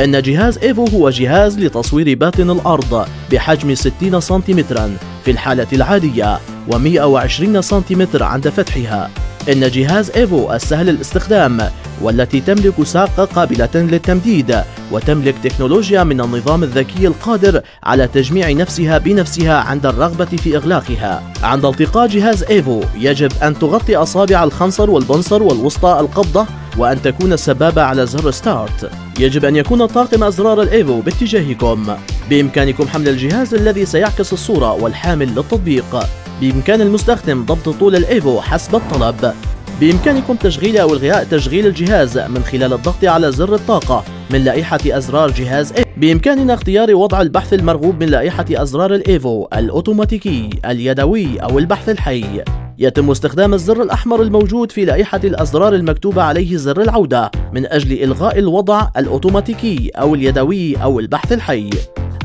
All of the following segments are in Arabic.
إن جهاز إيفو هو جهاز لتصوير باطن الأرض بحجم 60 سنتيمترا في الحالة العادية و120 سنتيمتر عند فتحها. إن جهاز إيفو السهل الاستخدام والتي تملك ساق قابلة للتمديد وتملك تكنولوجيا من النظام الذكي القادر على تجميع نفسها بنفسها عند الرغبة في إغلاقها. عند التقاء جهاز إيفو يجب أن تغطي أصابع الخنصر والبنصر والوسطى القبضة وأن تكون السبابة على زر start. يجب أن يكون طاقم أزرار الإيفو باتجاهكم. بإمكانكم حمل الجهاز الذي سيعكس الصورة والحامل للتطبيق. بإمكان المستخدم ضبط طول الإيفو حسب الطلب. بإمكانكم تشغيل أو إلغاء تشغيل الجهاز من خلال الضغط على زر الطاقة من لائحة أزرار جهاز إيفو. بإمكاننا اختيار وضع البحث المرغوب من لائحة أزرار الإيفو الأوتوماتيكي اليدوي أو البحث الحي. يتم استخدام الزر الأحمر الموجود في لائحة الأزرار المكتوب عليه زر العودة من أجل إلغاء الوضع الأوتوماتيكي أو اليدوي أو البحث الحي.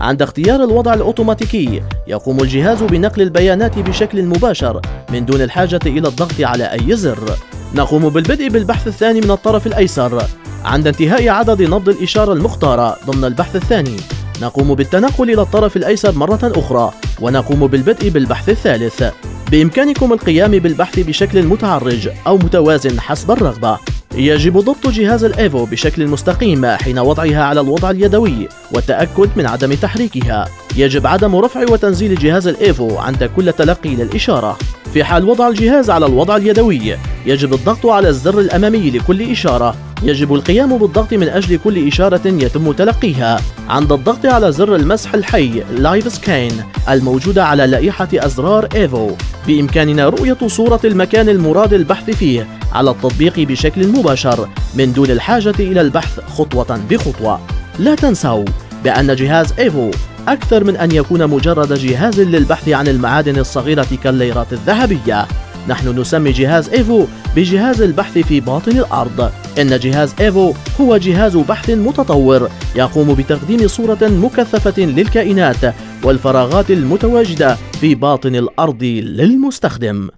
عند اختيار الوضع الأوتوماتيكي يقوم الجهاز بنقل البيانات بشكل مباشر من دون الحاجة إلى الضغط على أي زر. نقوم بالبدء بالبحث الثاني من الطرف الأيسر. عند انتهاء عدد نبض الإشارة المختارة ضمن البحث الثاني نقوم بالتنقل إلى الطرف الأيسر مرة أخرى ونقوم بالبدء بالبحث الثالث. بإمكانكم القيام بالبحث بشكل متعرج أو متوازن حسب الرغبة. يجب ضبط جهاز الإيفو بشكل مستقيم حين وضعها على الوضع اليدوي والتأكد من عدم تحريكها. يجب عدم رفع وتنزيل جهاز الإيفو عند كل تلقي للإشارة. في حال وضع الجهاز على الوضع اليدوي يجب الضغط على الزر الأمامي لكل إشارة. يجب القيام بالضغط من أجل كل إشارة يتم تلقيها. عند الضغط على زر المسح الحي live scan الموجودة على لائحة أزرار إيفو. بإمكاننا رؤية صورة المكان المراد البحث فيه على التطبيق بشكل مباشر من دون الحاجة إلى البحث خطوة بخطوة. لا تنسوا بأن جهاز إيفو أكثر من أن يكون مجرد جهاز للبحث عن المعادن الصغيرة كالليرات الذهبية. نحن نسمي جهاز إيفو بجهاز البحث في باطن الأرض. إن جهاز إيفو هو جهاز بحث متطور يقوم بتقديم صورة مكثفة للكائنات والفراغات المتواجدة في باطن الأرض للمستخدم.